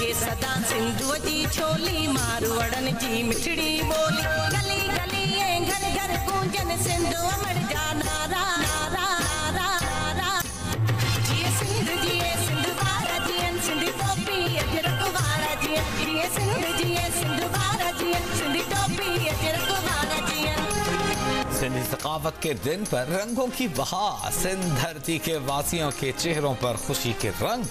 लॻे सदा सिंधुअ जी छोली मारवड़न जी मिठड़ी बोली। गली गली घर घर गूंजन सिंध अमर जा नारा नारा नारा नारा। जीअं सिंध जीअं सिंध वारा जीअं सिंध टोपी, अजरक वारा जीअं जीअं सिंध जीअं सिंध वारा जीअं सिंध टोपी, अजरक सिंधी सकाफत के दिन पर रंगों की बहा सिंध धरती के वासियों के चेहरों पर खुशी के रंग।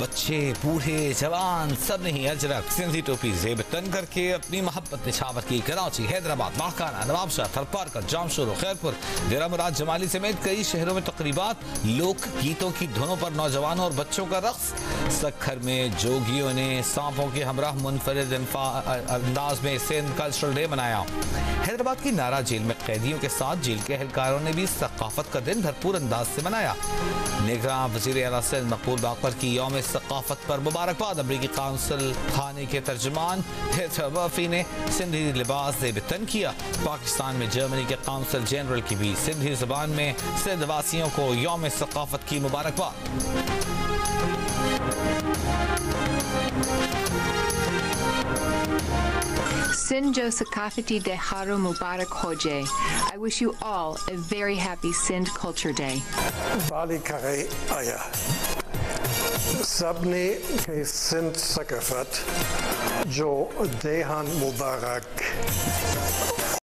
बच्चे, बूढ़े, जवान, सब नहीं अजरक, सिंधी टोपी, जेब तन करके अपनी मोहब्बत निछावर की। कराची, हैदराबाद माकाना नवाबशाह थरपारकर जामशोर, खैरपुर डेरा मुराद जमाली समेत कई शहरों में तकरीबात लोक गीतों की धुनों पर नौजवानों और बच्चों का रक्स। सखर में जोगियों ने सांपों के हमरा मुनफरद अंदाज में सिंध कल्चरल डे मनाया। हैदराबाद की नारा जेल में कैदियों के साथ जेल के एहलकारों ने भी सकाफत का दिन भरपूर अंदाज से मनाया। निगरान वज़ीर अला मकबूल बाकर की यौम सकाफत पर मुबारकबाद। अमरीकी काउंसिल खाने के तर्जमान बर्फ़ी ने सिंधी लिबास से तन किया। पाकिस्तान में जर्मनी के काउंसिल जनरल की भी सिंधी ज़ुबान में सिंध वासियों को यौम सकाफत की मुबारकबाद। Sindh Jo Sakafati De Haru Mubarak Hoje. I wish you all a very happy Sindh Culture Day. बाली करे आया सबने के सिंध सकाफत जो देहान मुबारक